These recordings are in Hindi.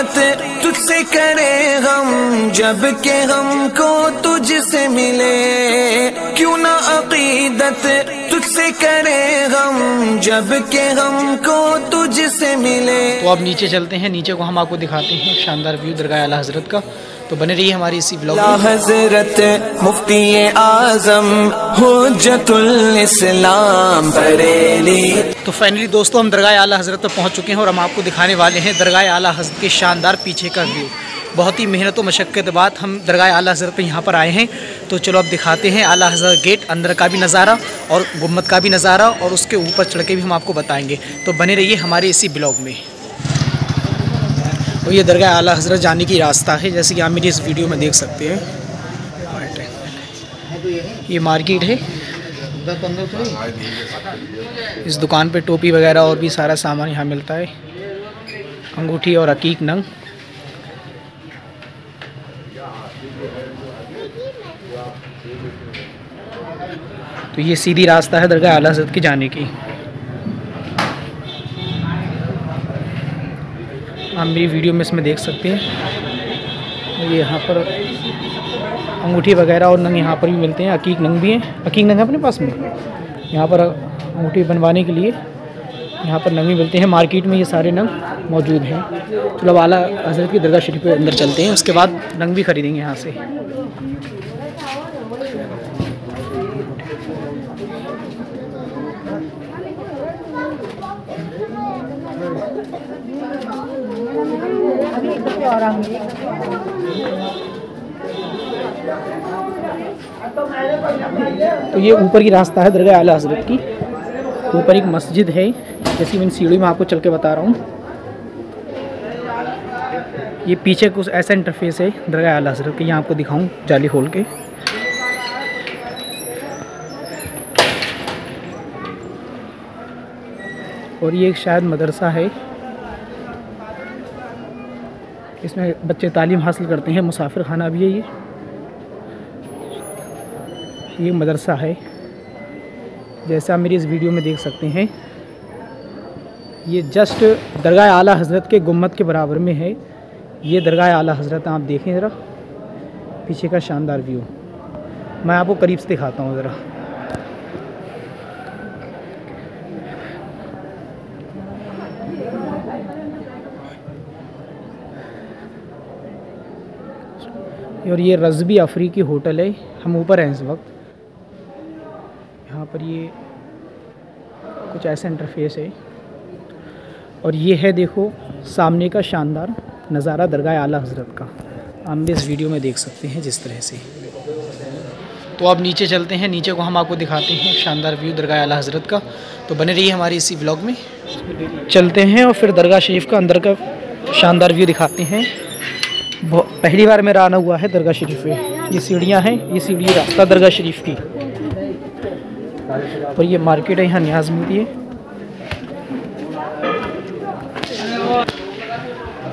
अकीदत तुझसे करे हम जब के हमको तुझसे मिले। क्यों ना अकीदत तुझसे करे हम जब के हमको तुझसे मिले। तो अब नीचे चलते हैं नीचे को हम आपको दिखाते हैं शानदार व्यू दरगाह आला हज़रत का। तो बने रहिए हमारी इसी ब्लॉग हज़रत मुफ्ती आज़म इस्लाम बरेली। तो फाइनली दोस्तों हम दरगाह आला हज़रत पर पहुँच चुके हैं और हम आपको दिखाने वाले हैं दरगाह आला हज़रत के शानदार पीछे का व्यू बहुत ही मेहनत व मशक्क़त बाद हम दरगाह आला हज़रत पे यहाँ पर आए हैं। तो चलो अब दिखाते हैं आला हज़रत गेट अंदर का भी नज़ारा और गुम्मत का भी नज़ारा और उसके ऊपर चढ़ के भी हम आपको बताएँगे। तो बने रहिए हमारे इसी ब्लॉग में। और ये दरगाह आला हज़रत जाने की रास्ता है, जैसे कि आप मेरी इस वीडियो में देख सकते हैं। ये मार्केट है। इस दुकान पे टोपी वगैरह और भी सारा सामान यहाँ मिलता है। अंगूठी और अकीक नंग। तो ये सीधी रास्ता है दरगाह आला हज़रत के जाने की। आप मेरी वीडियो में इसमें देख सकते हैं। ये यहाँ पर अंगूठी वगैरह और नंग यहाँ पर भी मिलते हैं, अकीक नंग भी हैं। अकीक नंग है अपने पास में? यहाँ पर अंगूठी बनवाने के लिए यहाँ पर नंग भी मिलते हैं। मार्केट में ये सारे नंग मौजूद हैं। चलो अब आला हज़रत की दरगाह शरीफ के अंदर चलते हैं। उसके बाद नंग भी खरीदेंगे यहाँ से। तो ये ऊपर की रास्ता है दरगाह आला हज़रत की। ऊपर एक मस्जिद है, जैसी मैंने सीढ़ी में आपको चल के बता रहा हूँ। ये पीछे कुछ ऐसा इंटरफेस है दरगाह आला हज़रत की, यहाँ आपको दिखाऊँ जाली खोल के। और ये एक शायद मदरसा है। इसमें बच्चे तालीम हासिल करते हैं, मुसाफिर खाना भी है ये। ये मदरसा है। जैसा आप मेरी इस वीडियो में देख सकते हैं, ये जस्ट दरगाह आला हज़रत के गुम्मत के बराबर में है। ये दरगाह आला हज़रत, आप देखें ज़रा, पीछे का शानदार व्यू मैं आपको करीब से दिखाता हूँ ज़रा। और ये रज़बी अफ्रीकी होटल है। हम ऊपर हैं इस वक्त। यहाँ पर ये कुछ ऐसा इंटरफेस है। और ये है देखो, सामने का शानदार नज़ारा दरगाह आला हज़रत का। हम भी इस वीडियो में देख सकते हैं जिस तरह से। तो अब नीचे चलते हैं। नीचे को हम आपको दिखाते हैं शानदार व्यू दरगाह आला हज़रत का। तो बने रहिए हमारी इसी ब्लॉग में। चलते हैं और फिर दरगाह शरीफ का अंदर का शानदार व्यू दिखाते हैं। पहली बार मेरा आना हुआ है दरगाह शरीफ में ये सीढ़ियाँ हैं, ये सीढ़ी रास्ता दरगाह शरीफ की। और ये मार्केट है, यहाँ न्याज मिलती है।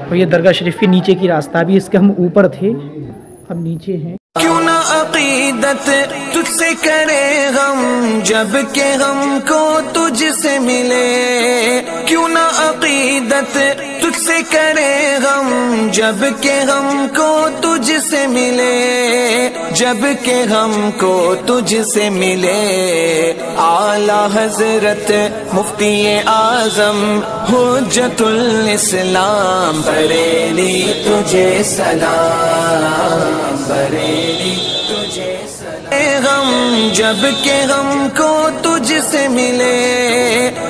और ये दरगाह शरीफ के नीचे की रास्ता भी, इसके हम ऊपर थे अब नीचे हैं। क्यों ना अकीदत तुझसे करे हम जब के हमको तुझसे मिले। क्यों ना अकीदत तुझसे करे हम जब के हमको तुझसे मिले, जब के हमको तुझसे मिले। आला हज़रत मुफ्ती आज़म, हुज्जतुल इस्लाम, बरेली तुझे सलाम, बरेली हम जब के हमको तुझसे मिले,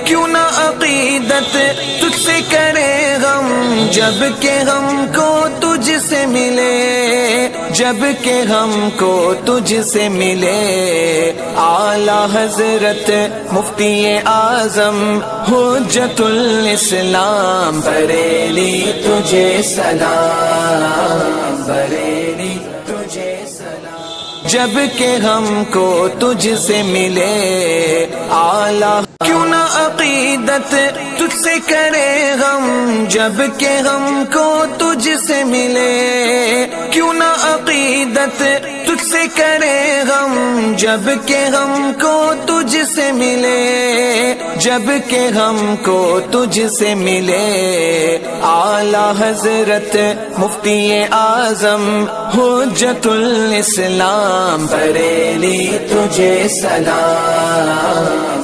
क्यों ना अकीदत तुझसे करे जब के हमको तुझसे मिले, जब के हमको तुझसे मिले, आला हज़रत मुफ्ती आज़म, हुज्जतुल इस्लाम, बरेली तुझे सलाम, बरेली तुझे सलाम। जब के हमको तुझसे मिले, आला क्यों ना अकीदत तुझसे करे हम जब के हमको तुझसे मिले? क्यों ना अकीदत तुझसे करे हम जब के हमको तुझसे मिले? जब के हमको तुझसे मिले, आला हज़रत मुफ्ती आज़म हुज्जतुल इस्लाम, बरेली तुझे सलाम